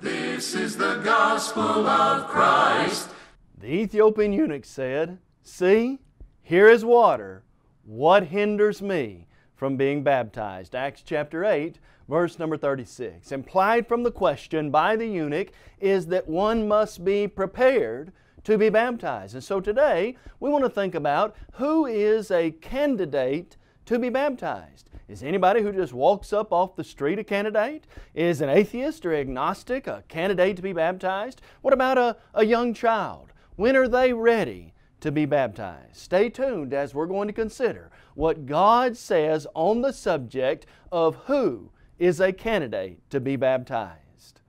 This is the gospel of Christ. The Ethiopian eunuch said, See, here is water. What hinders me from being baptized? Acts chapter 8, verse number 36. Implied from the question by the eunuch is that one must be prepared to be baptized. And so today we want to think about who is a candidate to be baptized. Is anybody who just walks up off the street a candidate? Is an atheist or agnostic a candidate to be baptized? What about a, a young child? When are they ready to be baptized? Stay tuned as we're going to consider what God says on the subject of who is a candidate to be baptized.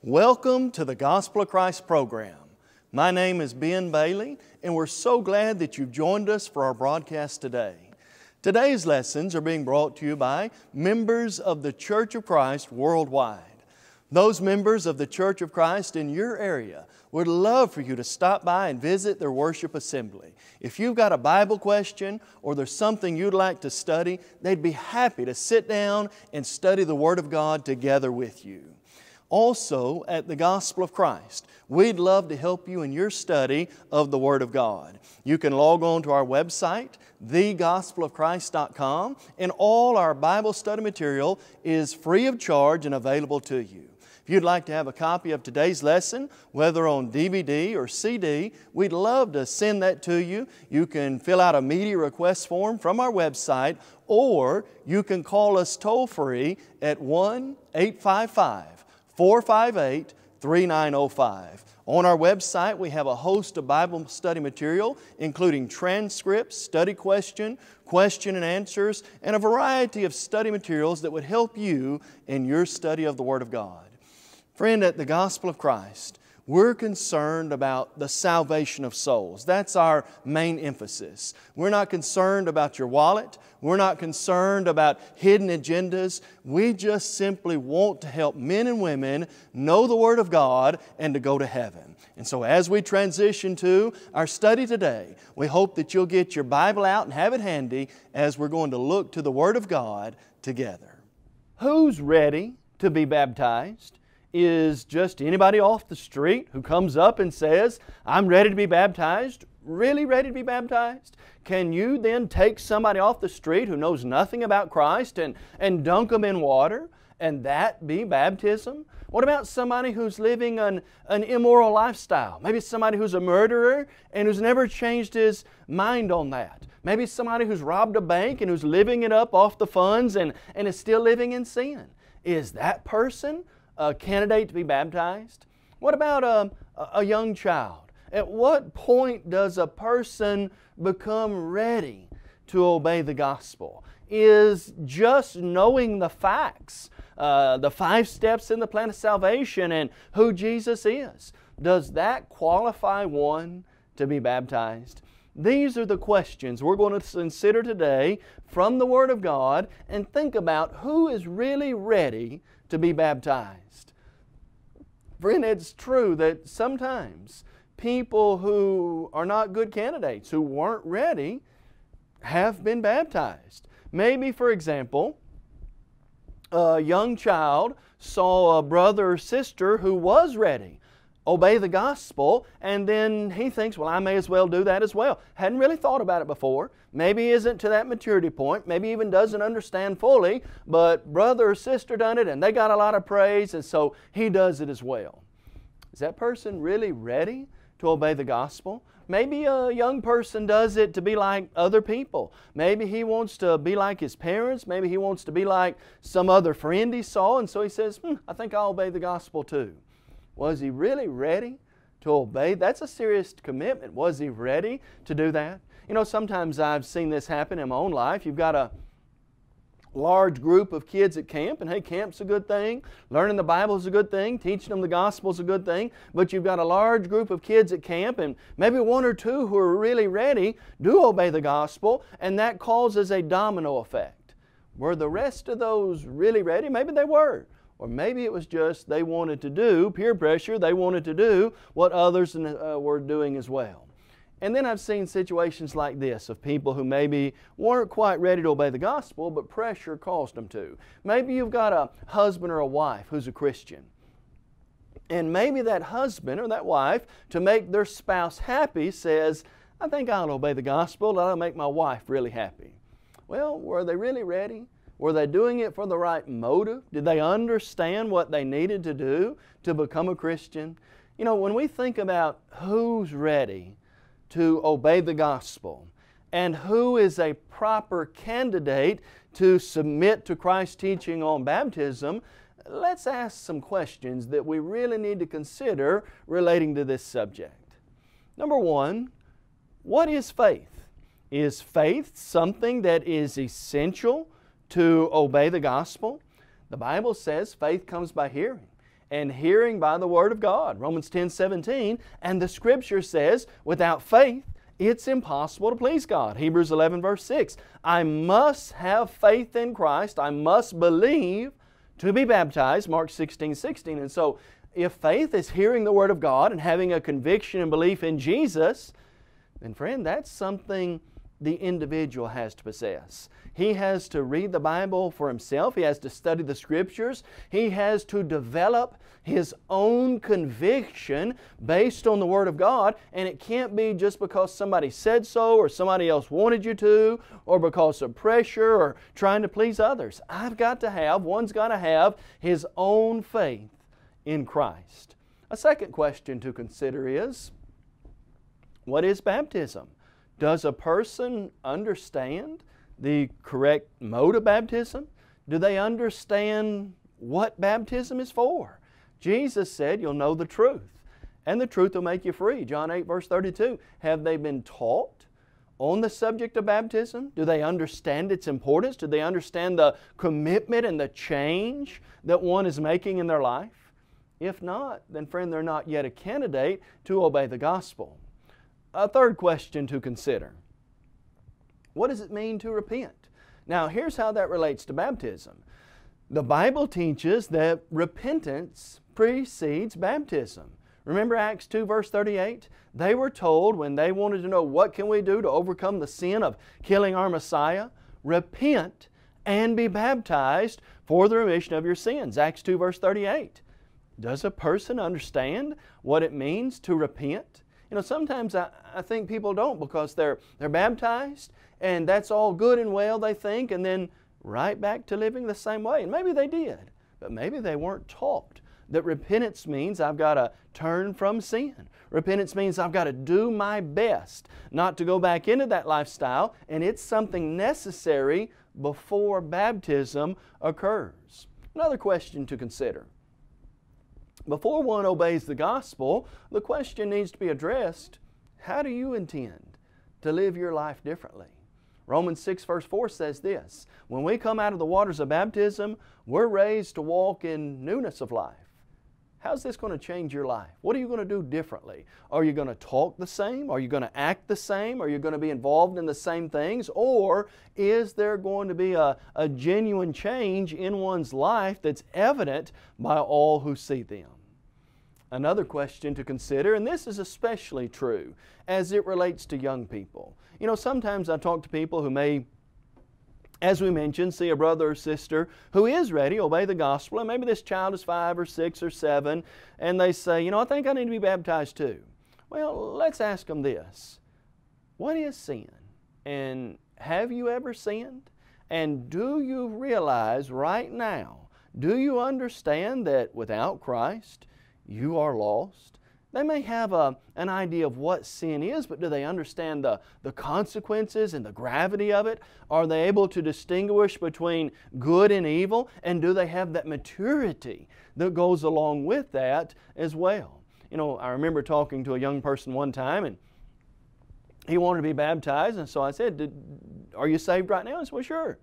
Welcome to the Gospel of Christ program. My name is Ben Bailey, and we're so glad that you've joined us for our broadcast today. Today's lessons are being brought to you by members of the Church of Christ worldwide. Those members of the Church of Christ in your area would love for you to stop by and visit their worship assembly. If you've got a Bible question or there's something you'd like to study, they'd be happy to sit down and study the Word of God together with you. Also, at the Gospel of Christ, we'd love to help you in your study of the Word of God. You can log on to our website, thegospelofchrist.com, and all our Bible study material is free of charge and available to you. If you'd like to have a copy of today's lesson, whether on DVD or CD, we'd love to send that to you. You can fill out a media request form from our website, or you can call us toll free at 1 855 458 3905. On our website, we have a host of Bible study material, including transcripts, study question, question and answers, and a variety of study materials that would help you in your study of the Word of God. Friend, at the Gospel of Christ, we're concerned about the salvation of souls. That's our main emphasis. We're not concerned about your wallet. We're not concerned about hidden agendas. We just simply want to help men and women know the Word of God and to go to heaven. And so, as we transition to our study today, we hope that you'll get your Bible out and have it handy as we're going to look to the Word of God together. Who's ready to be baptized? Is just anybody off the street who comes up and says, I'm ready to be baptized, really ready to be baptized? Can you then take somebody off the street who knows nothing about Christ and, and dunk them in water and that be baptism? What about somebody who's living an, an immoral lifestyle? Maybe somebody who's a murderer and who's never changed his mind on that. Maybe somebody who's robbed a bank and who's living it up off the funds and, and is still living in sin. Is that person a candidate to be baptized? What about a, a young child? At what point does a person become ready to obey the gospel? Is just knowing the facts, uh, the five steps in the plan of salvation, and who Jesus is, does that qualify one to be baptized? These are the questions we're going to consider today from the Word of God and think about who is really ready to be baptized. Friend, it's true that sometimes people who are not good candidates, who weren't ready, have been baptized. Maybe, for example, a young child saw a brother or sister who was ready obey the gospel, and then he thinks, well, I may as well do that as well. Hadn't really thought about it before. Maybe isn't to that maturity point. Maybe even doesn't understand fully, but brother or sister done it and they got a lot of praise, and so he does it as well. Is that person really ready to obey the gospel? Maybe a young person does it to be like other people. Maybe he wants to be like his parents. Maybe he wants to be like some other friend he saw, and so he says, hmm, I think I'll obey the gospel too. Was he really ready to obey? That's a serious commitment. Was he ready to do that? You know, sometimes I've seen this happen in my own life. You've got a large group of kids at camp, and hey, camp's a good thing, learning the Bible is a good thing, teaching them the gospel is a good thing, but you've got a large group of kids at camp, and maybe one or two who are really ready do obey the gospel, and that causes a domino effect. Were the rest of those really ready? Maybe they were. Or maybe it was just they wanted to do, peer pressure, they wanted to do what others uh, were doing as well. And then I've seen situations like this of people who maybe weren't quite ready to obey the gospel, but pressure caused them to. Maybe you've got a husband or a wife who's a Christian. And maybe that husband or that wife, to make their spouse happy, says, I think I'll obey the gospel, that'll make my wife really happy. Well, were they really ready? Were they doing it for the right motive? Did they understand what they needed to do to become a Christian? You know, when we think about who's ready, to obey the gospel and who is a proper candidate to submit to Christ's teaching on baptism, let's ask some questions that we really need to consider relating to this subject. Number one, what is faith? Is faith something that is essential to obey the gospel? The Bible says faith comes by hearing and hearing by the Word of God. Romans 10 17. And the Scripture says, without faith, it's impossible to please God. Hebrews 11, verse 6. I must have faith in Christ. I must believe to be baptized. Mark 16, 16. And so, if faith is hearing the Word of God and having a conviction and belief in Jesus, then, friend, that's something the individual has to possess. He has to read the Bible for himself. He has to study the Scriptures. He has to develop his own conviction based on the Word of God. And it can't be just because somebody said so or somebody else wanted you to or because of pressure or trying to please others. I've got to have, one's got to have his own faith in Christ. A second question to consider is what is baptism? Does a person understand the correct mode of baptism? Do they understand what baptism is for? Jesus said, You'll know the truth, and the truth will make you free. John 8, verse 32. Have they been taught on the subject of baptism? Do they understand its importance? Do they understand the commitment and the change that one is making in their life? If not, then, friend, they're not yet a candidate to obey the gospel. A third question to consider what does it mean to repent? Now, here's how that relates to baptism. The Bible teaches that repentance precedes baptism. Remember Acts 2 verse 38? They were told when they wanted to know what can we do to overcome the sin of killing our Messiah? Repent and be baptized for the remission of your sins. Acts 2 verse 38. Does a person understand what it means to repent? You know, sometimes I, I think people don't because they're, they're baptized and that's all good and well, they think, and then right back to living the same way. And maybe they did, but maybe they weren't taught that repentance means I've got to turn from sin. Repentance means I've got to do my best not to go back into that lifestyle, and it's something necessary before baptism occurs. Another question to consider. Before one obeys the gospel, the question needs to be addressed how do you intend to live your life differently? Romans 6, verse 4 says this When we come out of the waters of baptism, we're raised to walk in newness of life. How's this going to change your life? What are you going to do differently? Are you going to talk the same? Are you going to act the same? Are you going to be involved in the same things? Or is there going to be a, a genuine change in one's life that's evident by all who see them? Another question to consider, and this is especially true as it relates to young people. You know, sometimes I talk to people who may, as we mentioned, see a brother or sister who is ready, obey the gospel, and maybe this child is five or six or seven, and they say, you know, I think I need to be baptized too. Well, let's ask them this What is sin? And have you ever sinned? And do you realize right now, do you understand that without Christ, you are lost. They may have a, an idea of what sin is, but do they understand the, the consequences and the gravity of it? Are they able to distinguish between good and evil? And do they have that maturity that goes along with that as well? You know, I remember talking to a young person one time and he wanted to be baptized, and so I said, Are you saved right now? He said, Well, sure.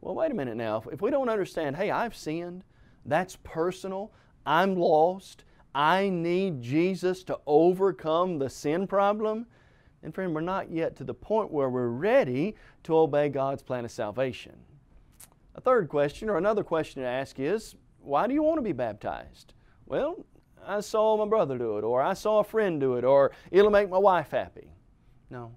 well, wait a minute now. If we don't understand, hey, I've sinned, that's personal, I'm lost, I need Jesus to overcome the sin problem, and friend, we're not yet to the point where we're ready to obey God's plan of salvation. A third question, or another question to ask is, why do you want to be baptized? Well, I saw my brother do it, or I saw a friend do it, or it'll make my wife happy. No,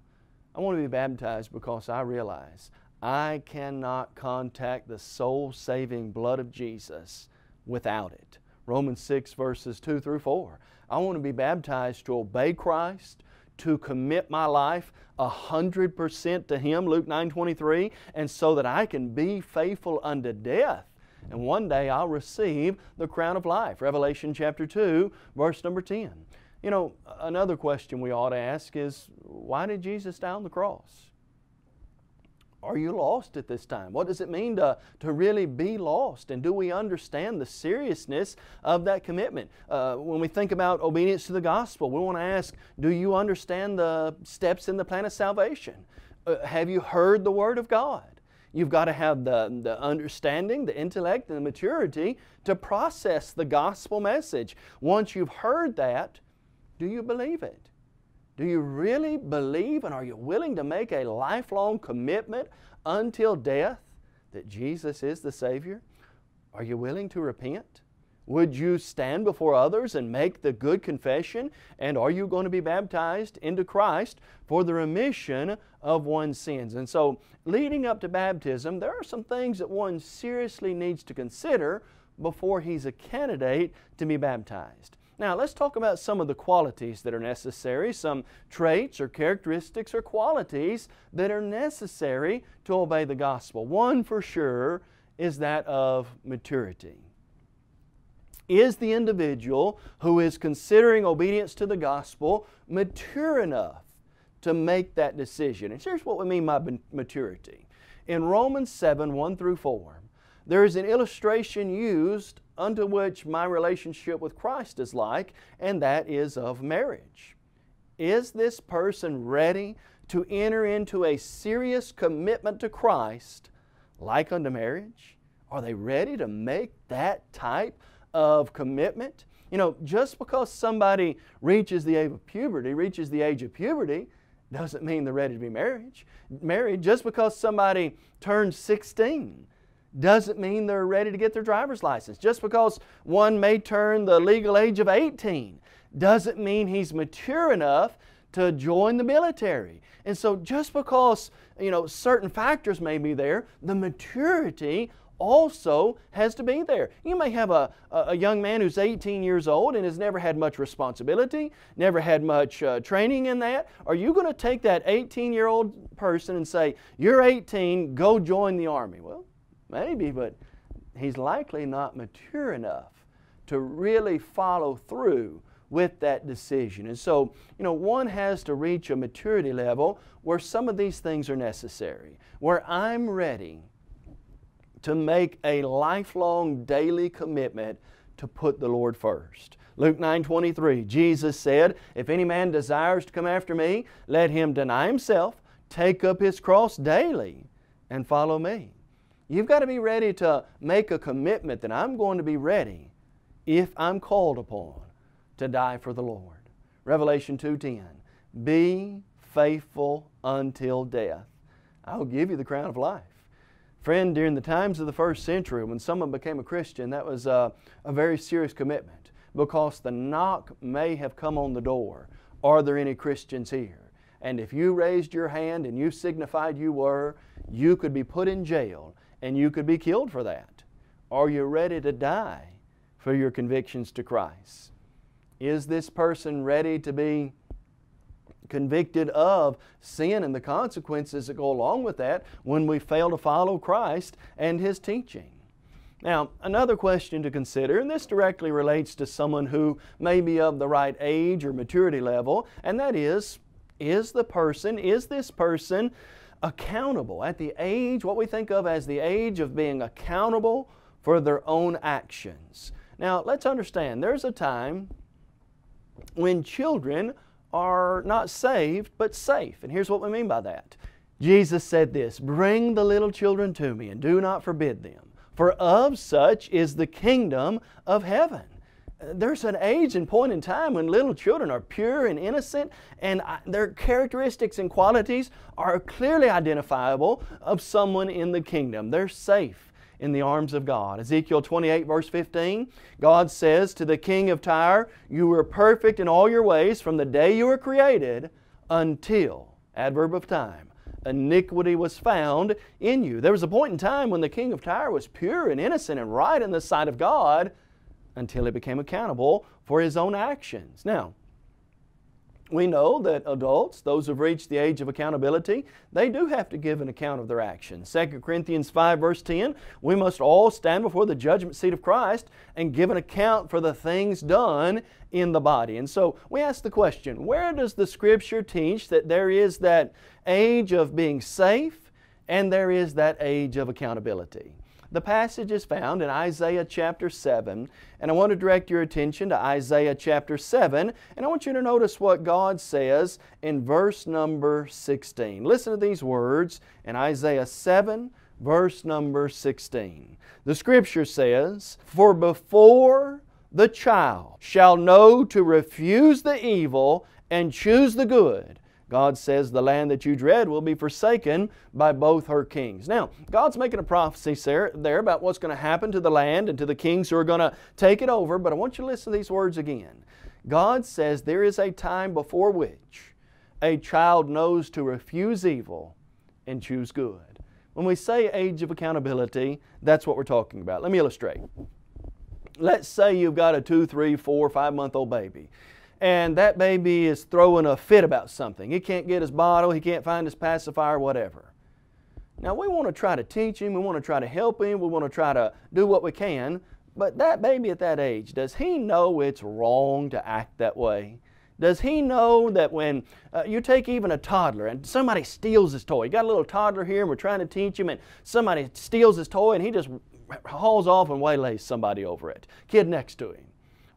I want to be baptized because I realize I cannot contact the soul saving blood of Jesus without it. Romans 6, verses 2 through 4. I want to be baptized to obey Christ, to commit my life a hundred percent to Him, Luke 9 23, and so that I can be faithful unto death. And one day I'll receive the crown of life. Revelation chapter 2, verse number 10. You know, another question we ought to ask is why did Jesus die on the cross? Are you lost at this time? What does it mean to, to really be lost? And do we understand the seriousness of that commitment? Uh, when we think about obedience to the gospel, we want to ask do you understand the steps in the plan of salvation? Uh, have you heard the Word of God? You've got to have the, the understanding, the intellect, and the maturity to process the gospel message. Once you've heard that, do you believe it? Do you really believe and are you willing to make a lifelong commitment until death that Jesus is the Savior? Are you willing to repent? Would you stand before others and make the good confession? And are you going to be baptized into Christ for the remission of one's sins? And so, leading up to baptism, there are some things that one seriously needs to consider before he's a candidate to be baptized. Now, let's talk about some of the qualities that are necessary, some traits or characteristics or qualities that are necessary to obey the gospel. One for sure is that of maturity. Is the individual who is considering obedience to the gospel mature enough to make that decision? And here's what we mean by maturity. In Romans 7 1 through 4, there is an illustration used unto which my relationship with Christ is like, and that is of marriage. Is this person ready to enter into a serious commitment to Christ like unto marriage? Are they ready to make that type of commitment? You know, just because somebody reaches the age of puberty, reaches the age of puberty, doesn't mean they're ready to be married. Married just because somebody turns 16 doesn't mean they're ready to get their driver's license. Just because one may turn the legal age of 18 doesn't mean he's mature enough to join the military. And so just because, you know, certain factors may be there, the maturity also has to be there. You may have a, a young man who's 18 years old and has never had much responsibility, never had much uh, training in that. Are you going to take that 18 year old person and say, You're 18, go join the Army? Well, Maybe, but he's likely not mature enough to really follow through with that decision. And so, you know, one has to reach a maturity level where some of these things are necessary, where I'm ready to make a lifelong daily commitment to put the Lord first. Luke 9 23, Jesus said, If any man desires to come after me, let him deny himself, take up his cross daily, and follow me. You've got to be ready to make a commitment that I'm going to be ready if I'm called upon to die for the Lord. Revelation 2:10. Be faithful until death. I'll give you the crown of life. Friend, during the times of the first century, when someone became a Christian, that was a, a very serious commitment because the knock may have come on the door. Are there any Christians here? And if you raised your hand and you signified you were, you could be put in jail and you could be killed for that. Are you ready to die for your convictions to Christ? Is this person ready to be convicted of sin and the consequences that go along with that when we fail to follow Christ and His teaching? Now, another question to consider, and this directly relates to someone who may be of the right age or maturity level, and that is, is the person, is this person accountable at the age, what we think of as the age of being accountable for their own actions. Now, let's understand there's a time when children are not saved but safe. And here's what we mean by that Jesus said this Bring the little children to me, and do not forbid them, for of such is the kingdom of heaven. There's an age and point in time when little children are pure and innocent, and uh, their characteristics and qualities are clearly identifiable of someone in the kingdom. They're safe in the arms of God. Ezekiel 28, verse 15, God says to the king of Tyre, You were perfect in all your ways from the day you were created until, adverb of time, iniquity was found in you. There was a point in time when the king of Tyre was pure and innocent and right in the sight of God until he became accountable for his own actions. Now, we know that adults, those who've reached the age of accountability, they do have to give an account of their actions. 2 Corinthians 5 verse 10, we must all stand before the judgment seat of Christ and give an account for the things done in the body. And so we ask the question, where does the Scripture teach that there is that age of being safe and there is that age of accountability? The passage is found in Isaiah chapter 7, and I want to direct your attention to Isaiah chapter 7, and I want you to notice what God says in verse number 16. Listen to these words in Isaiah 7, verse number 16. The Scripture says, For before the child shall know to refuse the evil and choose the good, God says the land that you dread will be forsaken by both her kings. Now, God's making a prophecy there about what's going to happen to the land and to the kings who are going to take it over, but I want you to listen to these words again. God says there is a time before which a child knows to refuse evil and choose good. When we say age of accountability, that's what we're talking about. Let me illustrate. Let's say you've got a two, three, four, five month old baby and that baby is throwing a fit about something. He can't get his bottle, he can't find his pacifier, whatever. Now, we want to try to teach him, we want to try to help him, we want to try to do what we can, but that baby at that age, does he know it's wrong to act that way? Does he know that when uh, you take even a toddler and somebody steals his toy, you got a little toddler here and we're trying to teach him, and somebody steals his toy and he just hauls off and waylays somebody over it, kid next to him?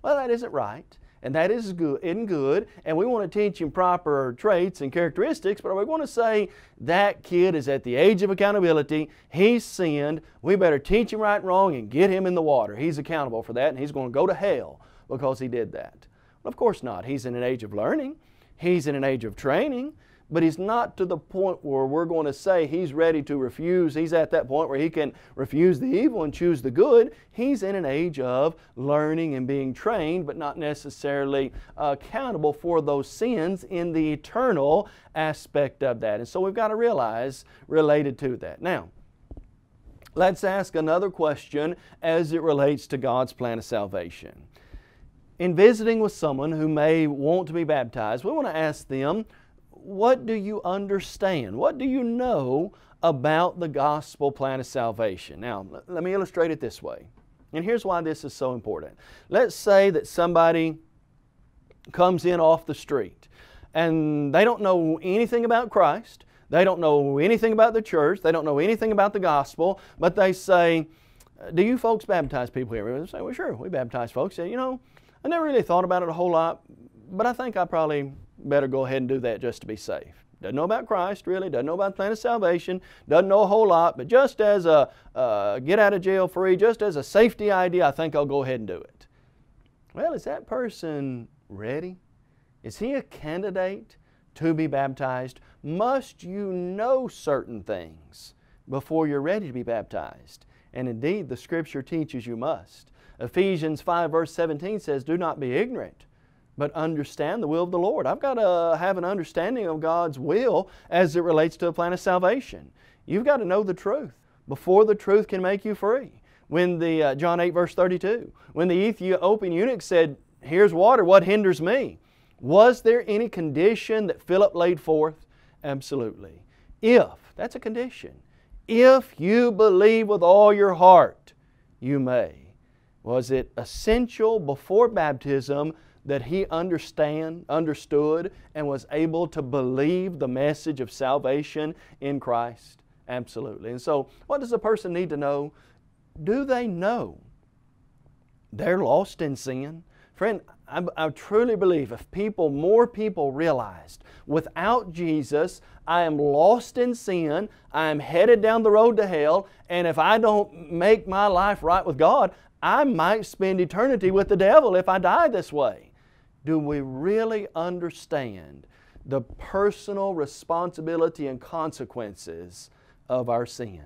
Well, that isn't right and that is good in good, and we want to teach him proper traits and characteristics, but are we going to say that kid is at the age of accountability, he's sinned, we better teach him right and wrong and get him in the water. He's accountable for that, and he's going to go to hell because he did that. Well, of course not. He's in an age of learning, he's in an age of training, but he's not to the point where we're going to say he's ready to refuse. He's at that point where he can refuse the evil and choose the good. He's in an age of learning and being trained, but not necessarily uh, accountable for those sins in the eternal aspect of that. And so we've got to realize related to that. Now, let's ask another question as it relates to God's plan of salvation. In visiting with someone who may want to be baptized, we want to ask them, what do you understand? What do you know about the gospel plan of salvation? Now, let me illustrate it this way. And here's why this is so important. Let's say that somebody comes in off the street and they don't know anything about Christ, they don't know anything about the church, they don't know anything about the gospel, but they say, Do you folks baptize people here? We say, Well, sure, we baptize folks. Say, you know, I never really thought about it a whole lot, but I think I probably better go ahead and do that just to be safe. Doesn't know about Christ, really, doesn't know about the plan of salvation, doesn't know a whole lot, but just as a uh, get out of jail free, just as a safety idea, I think I'll go ahead and do it. Well, is that person ready? Is he a candidate to be baptized? Must you know certain things before you're ready to be baptized? And indeed, the Scripture teaches you must. Ephesians 5, verse 17 says, Do not be ignorant but understand the will of the Lord. I've got to have an understanding of God's will as it relates to the plan of salvation. You've got to know the truth before the truth can make you free. When the uh, John 8 verse 32, when the Ethiopian eunuch said, "Here's water, what hinders me?" Was there any condition that Philip laid forth? Absolutely. If, that's a condition. If you believe with all your heart, you may. Was it essential before baptism that he understand, understood and was able to believe the message of salvation in Christ? Absolutely. And so, what does a person need to know? Do they know they're lost in sin? Friend, I, I, truly believe if people, more people realized without Jesus, I am lost in sin, I am headed down the road to hell, and if I don't make my life right with God, I might spend eternity with the devil if I die this way. Do we really understand the personal responsibility and consequences of our sin?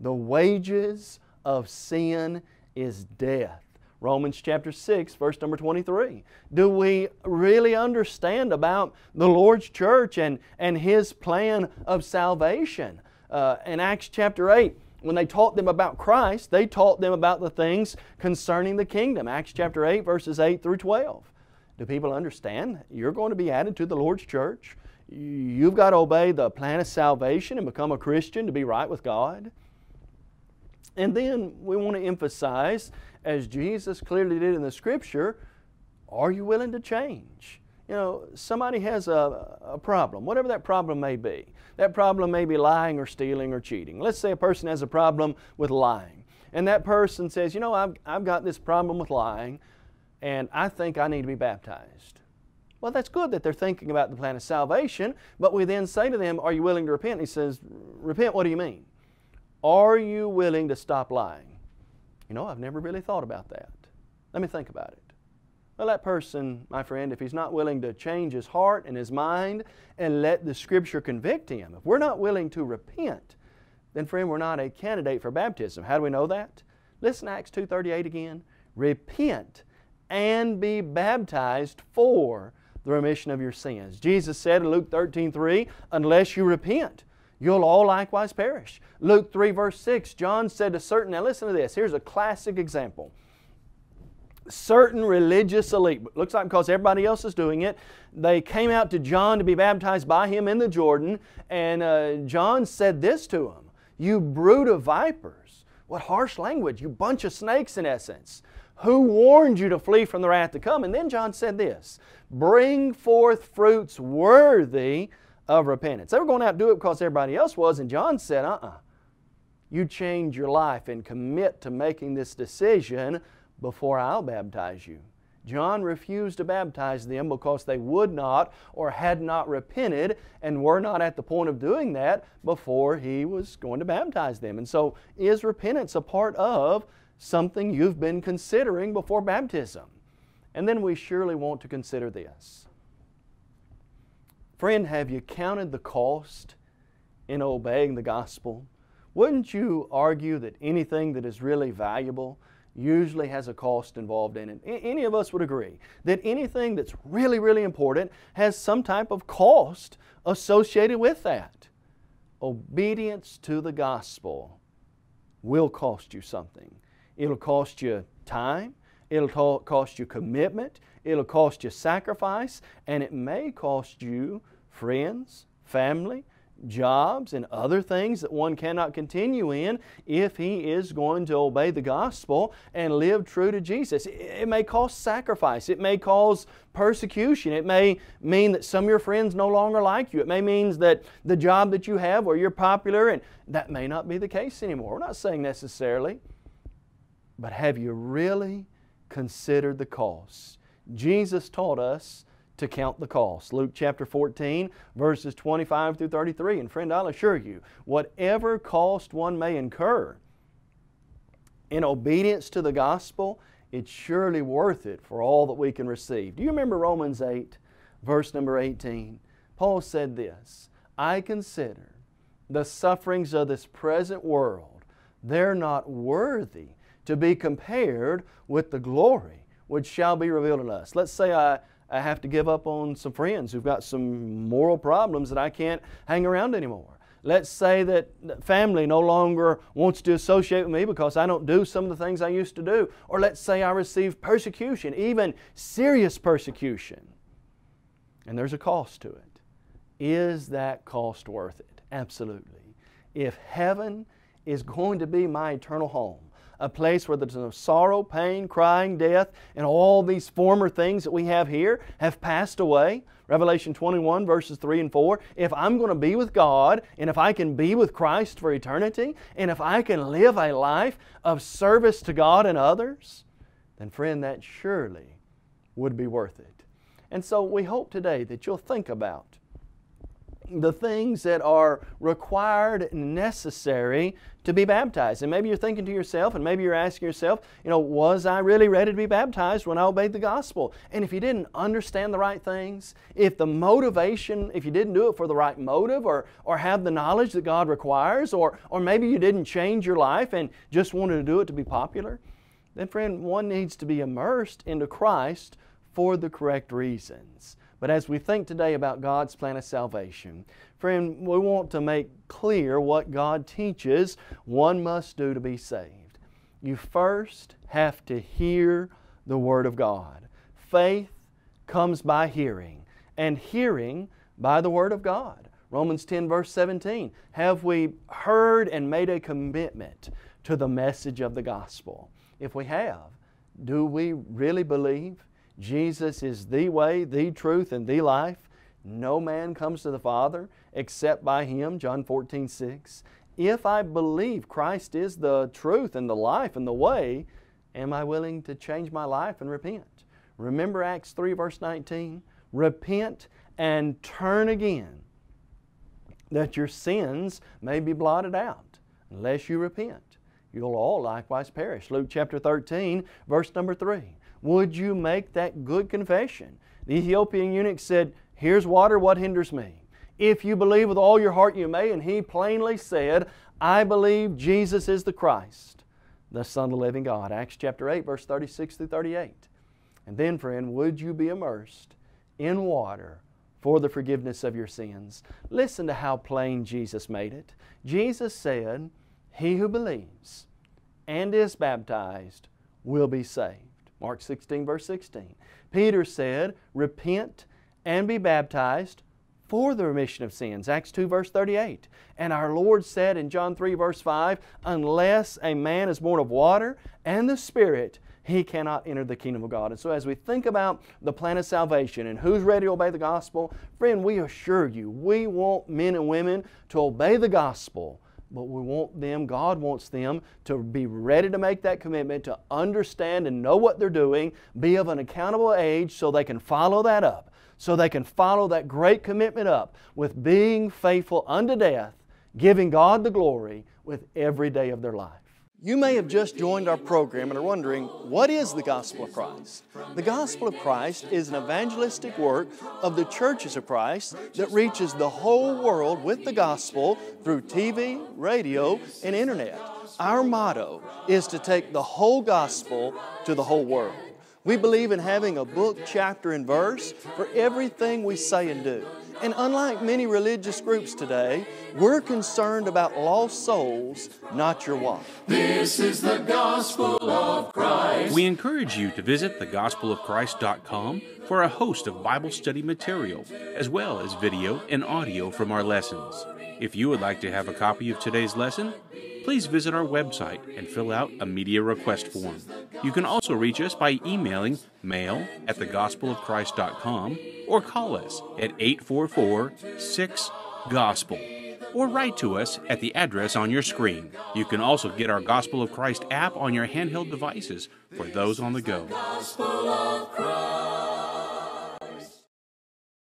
The wages of sin is death. Romans chapter 6, verse number 23. Do we really understand about the Lord's church and, and His plan of salvation? Uh, in Acts chapter 8, when they taught them about Christ, they taught them about the things concerning the kingdom. Acts chapter 8, verses 8 through 12. Do people understand? You're going to be added to the Lord's church. You've got to obey the plan of salvation and become a Christian to be right with God. And then we want to emphasize, as Jesus clearly did in the Scripture, are you willing to change? You know, somebody has a, a problem, whatever that problem may be. That problem may be lying or stealing or cheating. Let's say a person has a problem with lying. And that person says, You know, I've, I've got this problem with lying, and I think I need to be baptized. Well, that's good that they're thinking about the plan of salvation, but we then say to them, Are you willing to repent? And he says, Repent, what do you mean? Are you willing to stop lying? You know, I've never really thought about that. Let me think about it. Well, that person, my friend, if he's not willing to change his heart and his mind and let the Scripture convict him, if we're not willing to repent, then friend, we're not a candidate for baptism. How do we know that? Listen to Acts 2.38 again. Repent and be baptized for the remission of your sins. Jesus said in Luke 13.3, unless you repent, you'll all likewise perish. Luke 3, verse 6, John said to certain, now listen to this, here's a classic example. Certain religious elite, looks like because everybody else is doing it, they came out to John to be baptized by him in the Jordan, and uh, John said this to him You brood of vipers. What harsh language, you bunch of snakes in essence. Who warned you to flee from the wrath to come? And then John said this Bring forth fruits worthy of repentance. They were going out and do it because everybody else was, and John said, uh uh-uh. uh You change your life and commit to making this decision before I'll baptize you. John refused to baptize them because they would not or had not repented and were not at the point of doing that before he was going to baptize them. And so, is repentance a part of something you've been considering before baptism? And then we surely want to consider this Friend, have you counted the cost in obeying the gospel? Wouldn't you argue that anything that is really valuable usually has a cost involved in it? Any of us would agree that anything that's really, really important has some type of cost associated with that. Obedience to the gospel will cost you something. It'll cost you time, it'll cost you commitment, it'll cost you sacrifice, and it may cost you friends, family, jobs, and other things that one cannot continue in if he is going to obey the gospel and live true to Jesus. It may cost sacrifice. It may cause persecution. It may mean that some of your friends no longer like you. It may mean that the job that you have where you're popular and that may not be the case anymore. We're not saying necessarily. But have you really considered the cost? Jesus taught us to count the cost. Luke chapter 14, verses 25 through 33. And friend, I'll assure you, whatever cost one may incur in obedience to the gospel, it's surely worth it for all that we can receive. Do you remember Romans 8, verse number 18? Paul said this I consider the sufferings of this present world, they're not worthy to be compared with the glory which shall be revealed in us. Let's say I, I have to give up on some friends who've got some moral problems that I can't hang around anymore. Let's say that family no longer wants to associate with me because I don't do some of the things I used to do. Or let's say I receive persecution, even serious persecution. And there's a cost to it. Is that cost worth it? Absolutely. If heaven is going to be my eternal home, a place where there's no sorrow, pain, crying, death, and all these former things that we have here have passed away. Revelation 21, verses 3 and 4. If I'm going to be with God, and if I can be with Christ for eternity, and if I can live a life of service to God and others, then, friend, that surely would be worth it. And so we hope today that you'll think about the things that are required and necessary to be baptized. And maybe you're thinking to yourself, and maybe you're asking yourself, you know, was I really ready to be baptized when I obeyed the gospel? And if you didn't understand the right things, if the motivation, if you didn't do it for the right motive or, or have the knowledge that God requires, or, or maybe you didn't change your life and just wanted to do it to be popular, then friend, one needs to be immersed into Christ for the correct reasons. But as we think today about God's plan of salvation, friend, we want to make clear what God teaches one must do to be saved. You first have to hear the Word of God. Faith comes by hearing, and hearing by the Word of God. Romans 10, verse 17. Have we heard and made a commitment to the message of the gospel? If we have, do we really believe? Jesus is the way, the truth, and the life. No man comes to the Father except by Him, John 14, 6. If I believe Christ is the truth and the life and the way, am I willing to change my life and repent? Remember Acts 3, verse 19? Repent and turn again, that your sins may be blotted out, unless you repent. You'll all likewise perish. Luke chapter 13, verse number 3 would you make that good confession? The Ethiopian eunuch said, Here's water, what hinders me? If you believe with all your heart, you may. And he plainly said, I believe Jesus is the Christ, the Son of the living God. Acts chapter 8, verse 36 through 38. And then, friend, would you be immersed in water for the forgiveness of your sins? Listen to how plain Jesus made it. Jesus said, He who believes and is baptized will be saved. Mark 16, verse 16. Peter said, Repent and be baptized for the remission of sins. Acts 2, verse 38. And our Lord said in John 3, verse 5, Unless a man is born of water and the Spirit, he cannot enter the kingdom of God. And so, as we think about the plan of salvation and who's ready to obey the gospel, friend, we assure you, we want men and women to obey the gospel but we want them, God wants them to be ready to make that commitment, to understand and know what they're doing, be of an accountable age so they can follow that up, so they can follow that great commitment up with being faithful unto death, giving God the glory with every day of their life. You may have just joined our program and are wondering, what is the Gospel of Christ? The Gospel of Christ is an evangelistic work of the churches of Christ that reaches the whole world with the gospel through TV, radio, and internet. Our motto is to take the whole gospel to the whole world. We believe in having a book, chapter, and verse for everything we say and do. And unlike many religious groups today, we're concerned about lost souls, not your wife. This is the gospel of Christ. We encourage you to visit thegospelofchrist.com for a host of Bible study material, as well as video and audio from our lessons. If you would like to have a copy of today's lesson, please visit our website and fill out a media request form. You can also reach us by emailing mail at thegospelofchrist.com or call us at 844 6 Gospel or write to us at the address on your screen. You can also get our Gospel of Christ app on your handheld devices for those on the go.